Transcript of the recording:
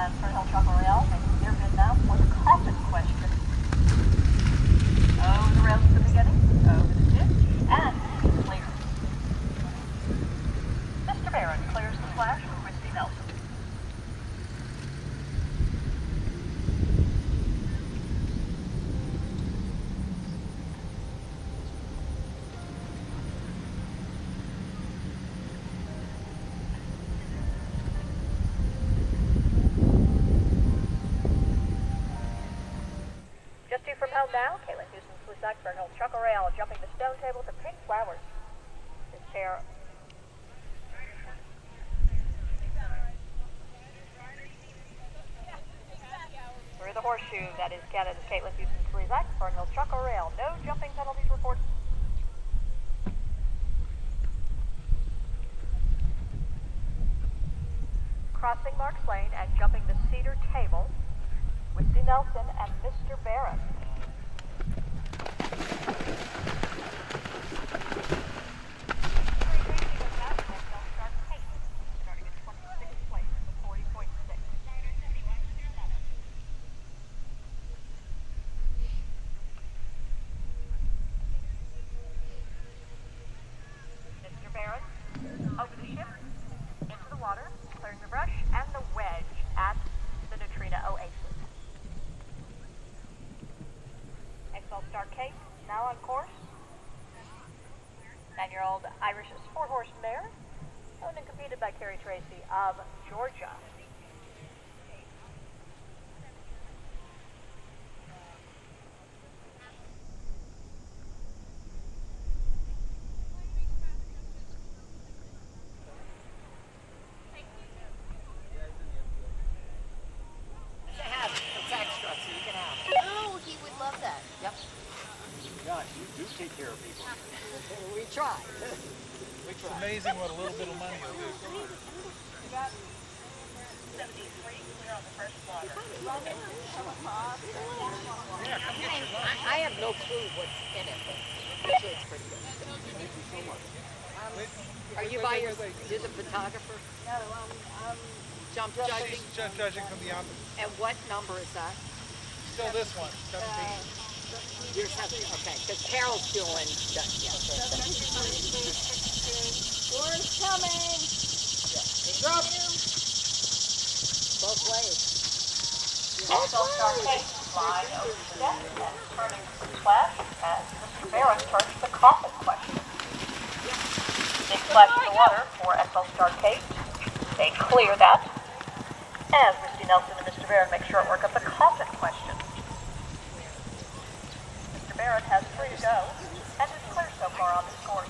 Caitlin and Fernhill Choco Royale making their bid now for the coffin question. Over the rails at the beginning, over the ditch, and it's clear. Mr. Barron clears the flash for Wisti Nelson. Home now, Caitlin Houston, Slusac, Fernhill Choco Royale jumping the stone table to pink flowers. His chair. Through the horseshoe, that is Canada's Caitlin Houston, Slusac, Fernhill Choco Royale. No jumping penalties reported. Crossing Marks Lane and jumping the cedar table. with Whitney Nelson and Mr. Barron. Starting at 26th place with 40.6. Mr. Barron, over the ship, into the water, clearing the brush, and the wedge at the Neutrino Oasis. Now on course. Nine-year-old Irish sport horse mare, owned and competed by Carrie Tracy of Georgia. to have some extra, so you can have. Oh, he would love that. Yep. Gosh, you do take care of people. We try. We It's amazing what a little bit of money will do. I, I have no clue what's in it, but usually it's pretty good. Thank you so much. Are you by your, you're the photographer? No, um, um, Jump judging? She's ju- judging from the opposite. And what number is that? Still this one, 17. You're seven, okay, because Carol's doing, that, yeah. Warren's coming. Both ways. SL Star Kate flying over the deck and turning to the splash as Mr. Barron turns the coffin question. Splash in the water for SL Star Kate. They clear that. As Wisti Nelson and Mr. Barron make sure short work of the Barrett has three to go and is clear so far on the score.